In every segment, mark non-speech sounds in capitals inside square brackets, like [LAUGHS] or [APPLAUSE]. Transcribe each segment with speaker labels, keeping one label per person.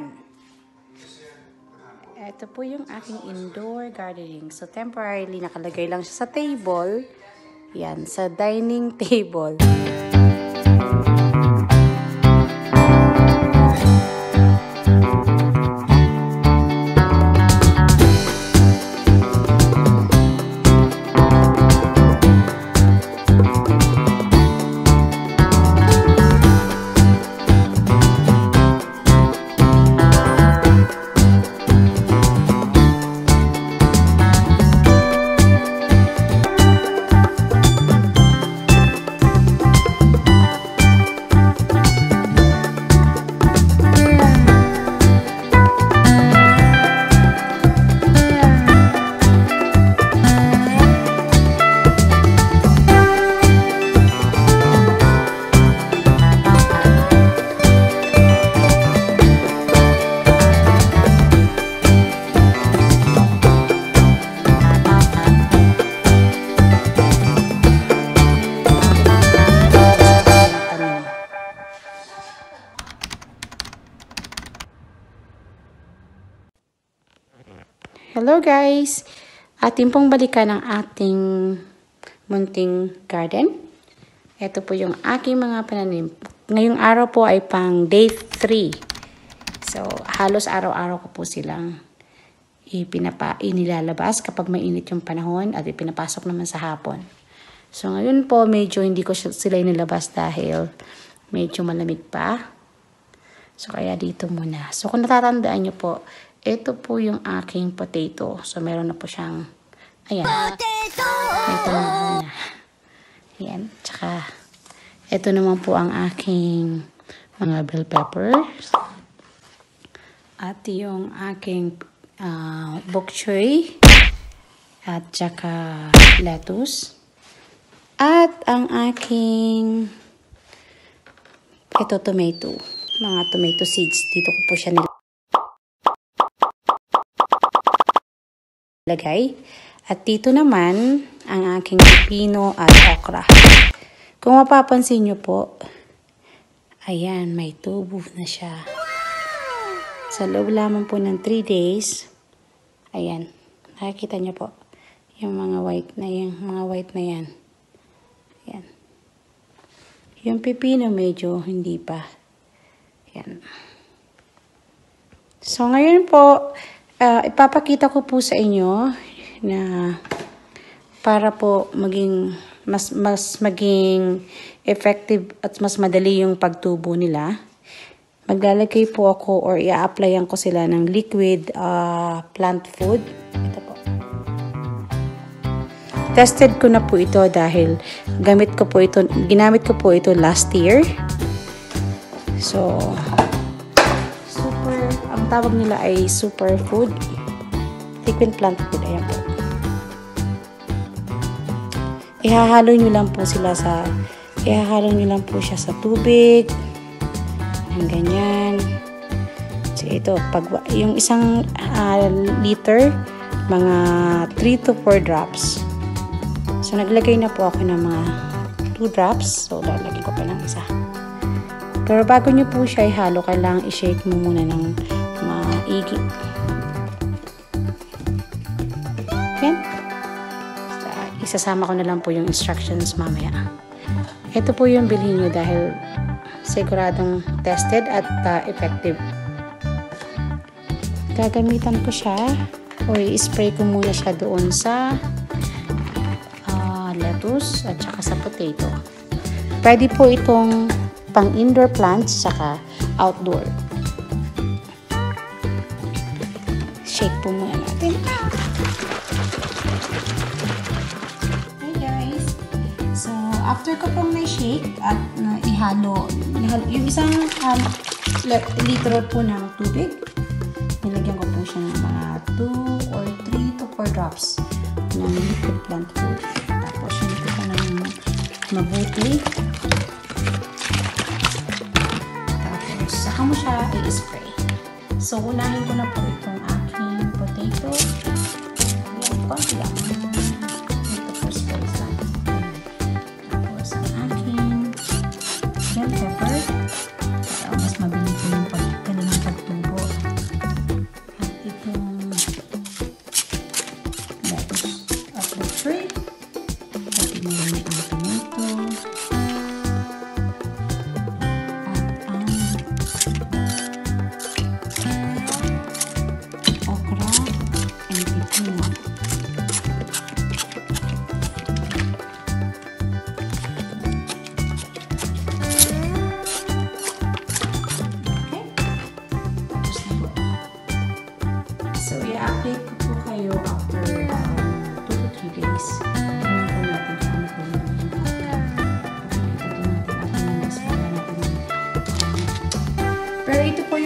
Speaker 1: 1. Ito po yung aking indoor gardening. So, temporarily nakalagay lang siya sa table. Yan, sa dining [LAUGHS] table. Hello guys! Atin pong balikan ang ating munting garden. Ito po yung aking mga pananim. Ngayong araw po ay pang day 3. So, halos araw-araw ko po silang ipinapa, inilalabas kapag mainit yung panahon at ipinapasok naman sa hapon. So, ngayon po, medyo hindi ko sila inilabas dahil medyo malamig pa. So, kaya dito muna. So, kung natatandaan nyo po, ito po yung aking potato. So, meron na po siyang, ayan. Potato! Ito na. Ayan. Tsaka, ito naman po ang aking mga bell peppers. At yung aking uh, bok choy. At tsaka lettuce. At ang aking ito tomato. Mga tomato seeds. Dito ko po siya nilagay. At dito naman ang aking pipino at okra. Kung mapapansin nyo po, ayan, may tubo na siya. Sa loob lamang po ng 3 days, ayan, nakikita nyo po, yung mga white na yung mga white na yan. Ayan. Yung pipino medyo hindi pa. Ayan. So, ngayon po, ah, ipapakita ko po sa inyo na para po maging mas mas maging effective at mas madali yung pagtubo nila. Maglalagay po ako or i-applyan ko sila ng liquid ah, plant food. Ito po. Tested ko na po ito dahil gamit ko po ito, ginamit ko po ito last year. So, tawag nila ay super food. Liquid plant food, ayan po. Ihahalo nyo lang po sila sa, ihahalo nyo lang po siya sa tubig. Ang ganyan. So, ito, pag, yung isang ah, liter, mga 3 to 4 drops. So, naglagay na po ako ng mga 2 drops. So, lalagay ko pa ng isa. Pero bago nyo po siya ihalo, kailangan i-shake mo muna ng maigi. Yan. Isasama ko na lang po yung instructions mamaya. Ito po yung bilhin nyo dahil siguradong tested at uh, effective. Gagamitan ko siya o i-spray ko muna siya doon sa ah, lettuce at saka sa potato. Pwede po itong pang indoor plants saka outdoor. shake po muna natin. Hey guys! So, after ko pong na-shake at uh, ihalo, ihalo, yung isang um, litro po ng tubig, nilagyan ko po siya ng mga 2 or 3 to 4 drops ng liquid plant food. Tapos, hindi ko pa ng mabuti. Tapos, saka mo siya i-spray. So, unahin ko na po itong aking potato. Yan, konti lang. Ito po spice lang. Tapos, ang aking bell pepper.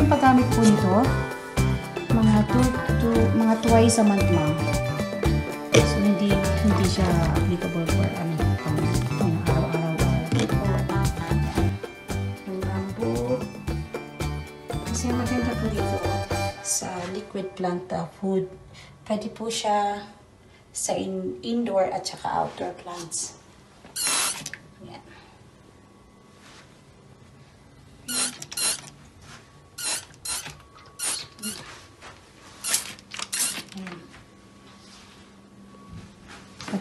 Speaker 1: Yung paggamit po nito. Mga 2 to mga twice a month lang. So, hindi hindi siya applicable for ano, pang pang araw-araw. Kasi maganda po dito sa liquid plant uh, food. Pwede po siya sa in indoor at saka outdoor plants. Yan. Ayan.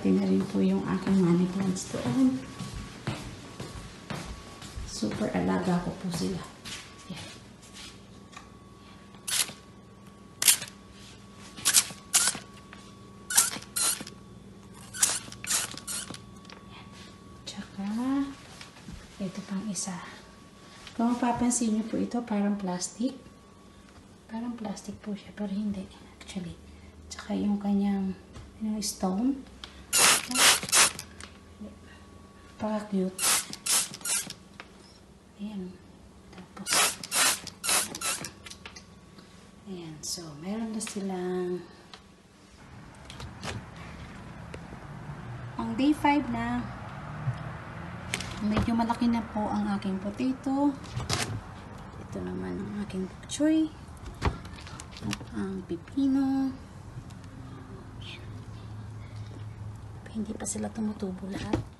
Speaker 1: Pati na rin po yung aking money plants doon. Super alaga ko po sila. Yan. Tsaka, ito pang isa. Kung mapapansin niyo po ito, parang plastic. Parang plastic po siya, pero hindi. Actually. Tsaka yung kanyang yung stone. Paka cute. Ayan. Tapos, ayan. So, meron na silang ang day 5 na medyo malaki na po ang aking potato ito naman ang aking bok choy ang pipino Ayan. hindi pa sila tumutubo lahat